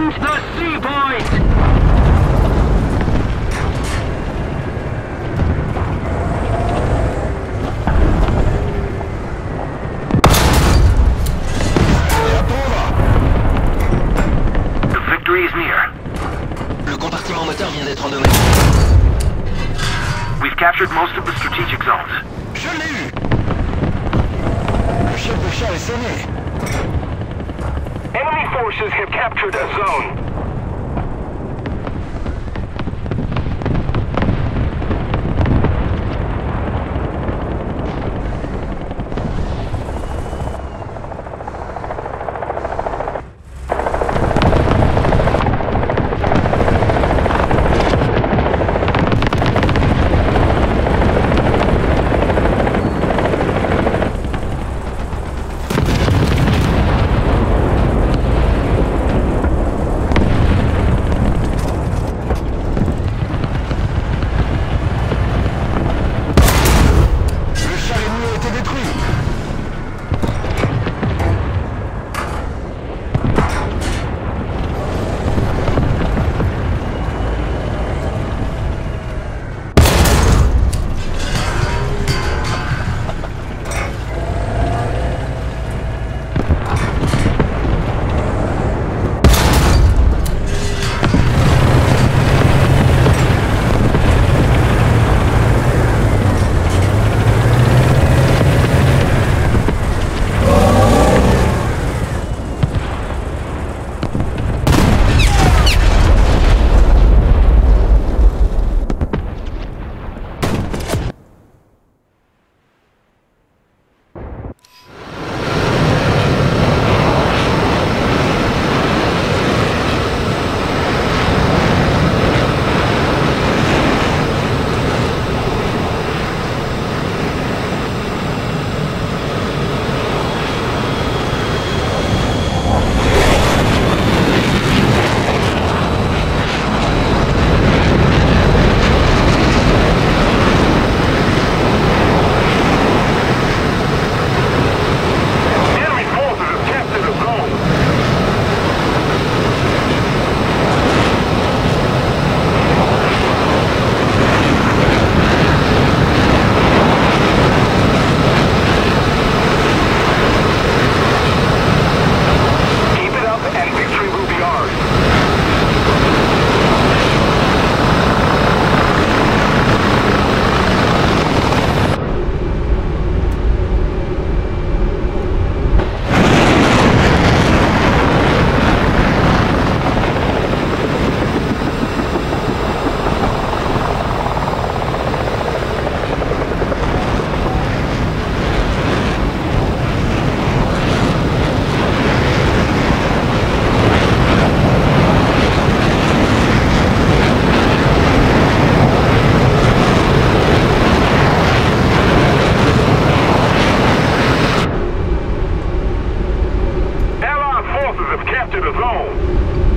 The sea point. The victory is near. Le compartiment moteur vient d'être endommagé. We've captured most of the strategic zones. Je l'ai eu. Le chef de chair est scené. forces have captured a zone. to the zone.